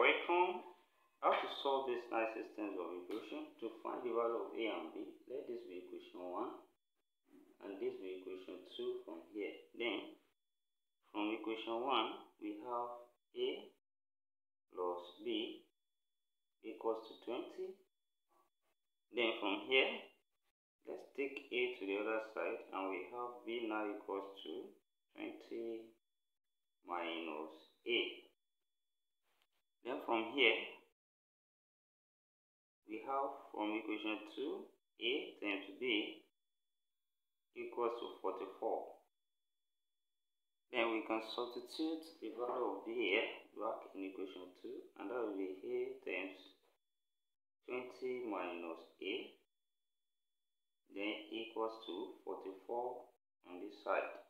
Welcome. How to solve this nice systems of equation to find the value of a and b. Let this be equation 1 and this be equation 2 from here. Then from equation 1 we have a plus b equals to 20. Then from here let's take a to the other side and we have b now equals to 20 minus a. Then from here, we have from equation 2, a times b equals to 44. Then we can substitute the value of b here back in equation 2 and that will be a times 20 minus a then equals to 44 on this side.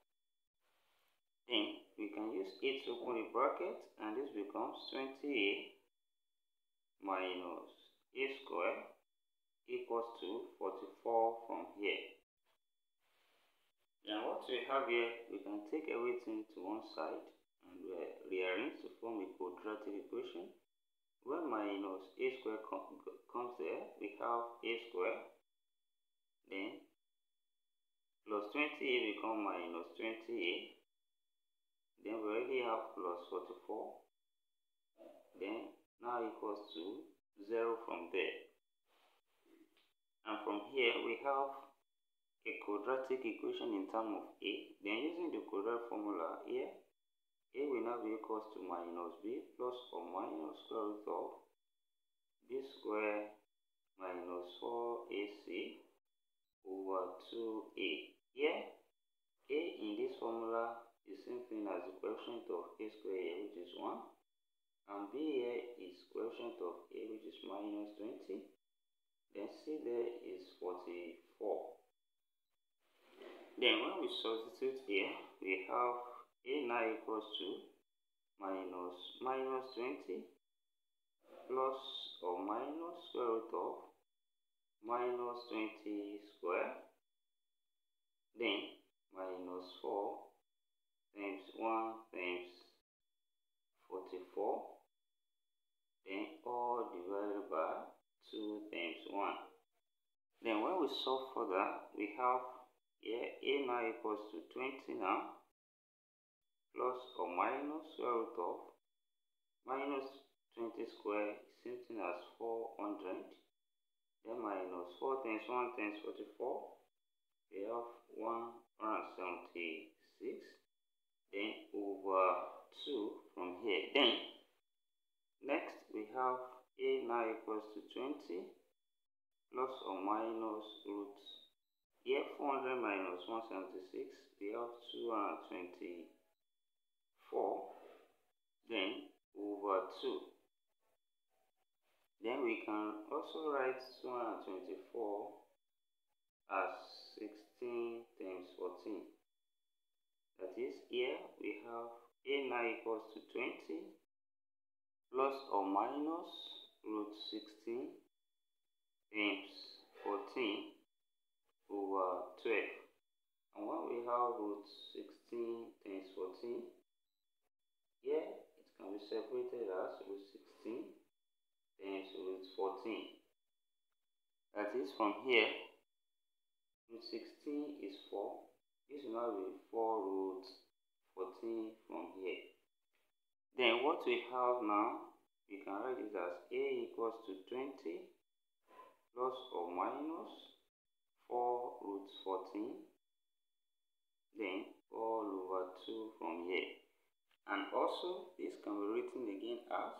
Then we can use it to open the bracket and this becomes 20a minus a square equals to 44 from here. Now what we have here, we can take everything to one side and rearrange to form a quadratic equation. When minus a square com comes there, we have a square, then plus 20a become minus 20a, then we already have plus 44 then now equals to 0 from there. And from here we have a quadratic equation in terms of a. Then using the quadratic formula here a will now be equals to minus b plus or minus square root of b square minus 4ac over 2a here a in this formula the same thing as the coefficient of a square which is 1 and b here is coefficient of a which is minus 20 then c there is 44 then when we substitute here we have a now equals to minus minus 20 plus or minus square root of minus 20 square. Then minus 4 times 1 times 44 then all divided by 2 times 1 then when we solve for that we have here a now equals to 20 now plus or minus square root of minus 20 square is as 400 then minus 4 times 1 times 44 we have 176 then over 2 from here. Then, next we have a now equals to 20 plus or minus root. Here 400 minus 176, we have 224. Then over 2. Then we can also write 224 as 16 times 14. That is, here we have a now equals to 20 plus or minus root 16 times 14 over 12. And when we have root 16 times 14, here it can be separated as root 16 times root 14. That is, from here, root 16 is 4 this will now be 4 root 14 from here. Then what we have now, we can write it as a equals to 20 plus or minus 4 root 14. Then all over 2 from here. And also, this can be written again as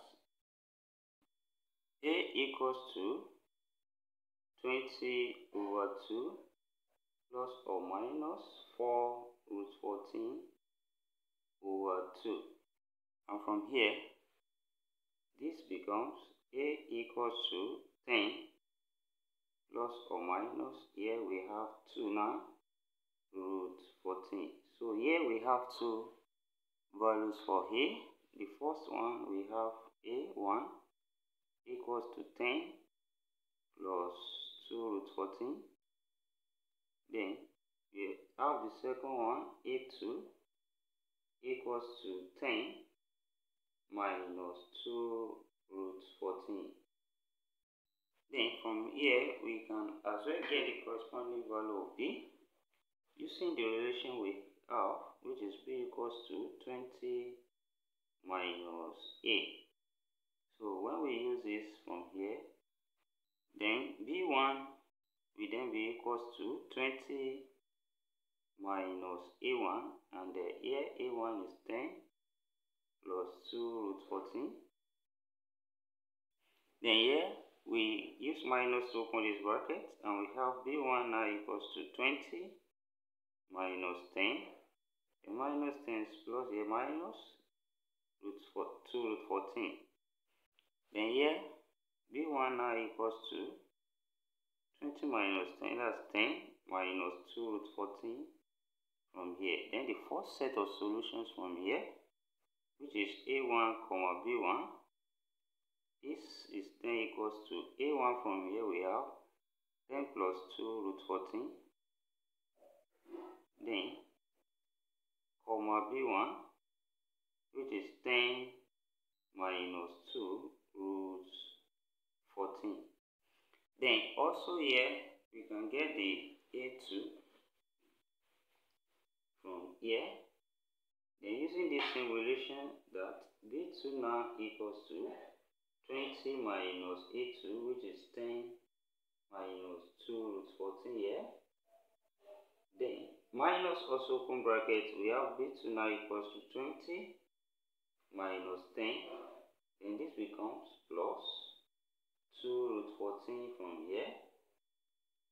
a equals to 20 over 2 plus or minus 4 root 14 over 2. And from here, this becomes a equals to 10 plus or minus, here we have 2 now, root 14. So here we have two values for a. The first one we have a1 equals to 10 plus 2 root 14 then we have the second one, A2 equals to 10 minus 2 14. Then from here we can as well get the corresponding value of b using the relation we have which is b equals to 20 minus a. So when we use this from here then b1 then be equals to 20 minus a1 and uh, here a1 is 10 plus 2 root 14 then here we use minus to open this bracket and we have b1 now equals to 20 minus 10 a minus 10 is plus a minus root 2 root 14 then here b1 now equals to 20 minus 10 that's 10 minus 2 root 14 from here. Then the first set of solutions from here, which is a1 comma b1, this is then equals to a1 from here we have 10 plus 2 root 14, then comma b1, which is 10 minus 2 root 14. Then also here we can get the a2 from here. Then using this same relation that b2 now equals to 20 minus a2 which is 10 minus 2 root 14 here. Then minus also open bracket we have b2 now equals to 20 minus 10 then this becomes plus 2 root 14 from here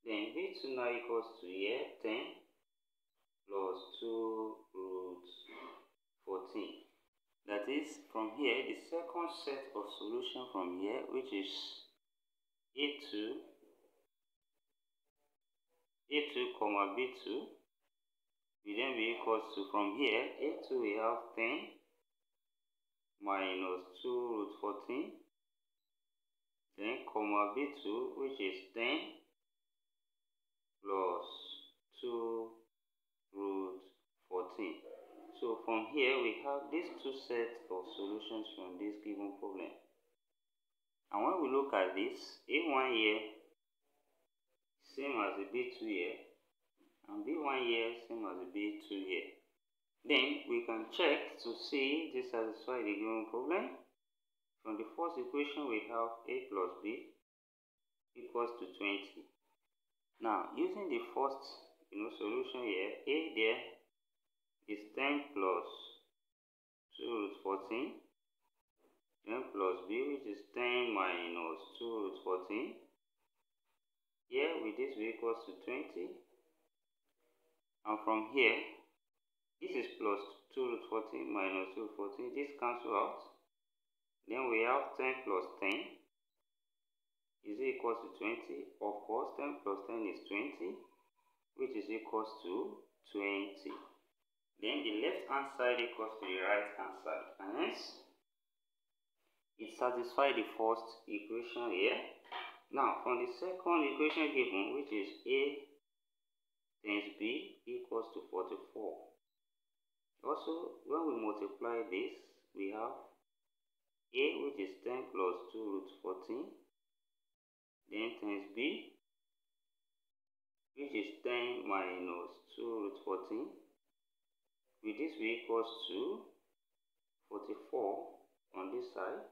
then b2 now equals to here 10 plus 2 root 14. That is, from here, the second set of solution from here, which is a2, a2 comma b2, will then be equals to, from here, a2 we have 10 minus 2 root 14, then comma b2, which is 10 plus 2 root 14. So from here we have these two sets of solutions from this given problem. And when we look at this, A1 here, same as the B2 here, and B1 here, same as the B2 here. Then we can check to see this satisfy the given problem. From the first equation we have A plus B equals to 20. Now using the first you know solution here a there is 10 plus 2 root 14 then plus b which is 10 minus 2 root 14 here with this b equals to 20 and from here this is plus 2 root 14 minus 2 root 14 this cancel out then we have 10 plus 10 is equals to 20 of course 10 plus 10 is 20 which is equals to 20. Then the left hand side equals to the right hand side. And hence, it satisfies the first equation here. Now, from the second equation given, which is A times B equals to 44. Also, when we multiply this, we have A, which is 10 plus 2 root 14, then times B, which is 10 minus 2 root 14 with this be equals to 44 on this side.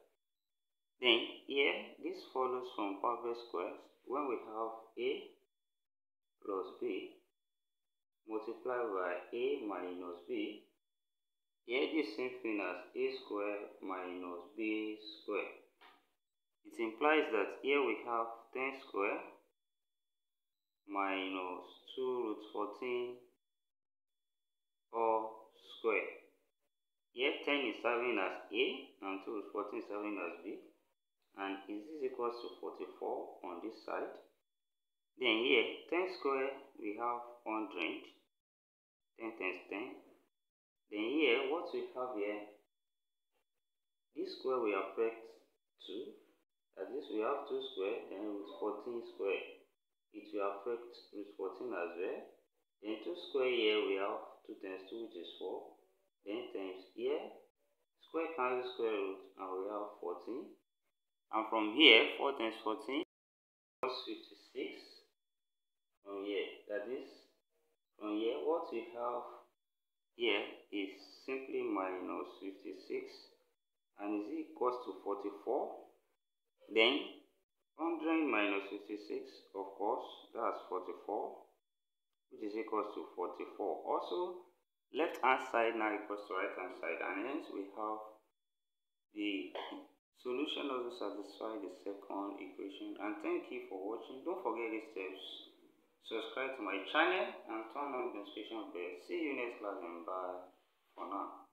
Then here this follows from perfect squares when we have a plus b multiplied by a minus b here this same thing as a square minus b square it implies that here we have 10 square minus 2 root 14 all square. Here 10 is serving as A and 2 root 14 is serving as B. And is this equals to 44 on this side? Then here 10 square we have 100. 10 times 10. Then here what we have here, this square will affect 2. At is we have 2 square then root 14 square it will affect root 14 as well. Then 2 square here we have 2 times 2 which is 4. Then times here, square cancel square root and we have 14. And from here, 4 times 14 plus 56. From here, that is, from here, what we have here is simply minus 56 and is equals to 44. Then 100 minus 56, of course, that's 44, which is equals to 44. Also, left hand side now equals to right hand side, and hence we have the solution also satisfy the second equation. And thank you for watching. Don't forget these steps. Subscribe to my channel and turn on the notification bell. See you next class and bye for now.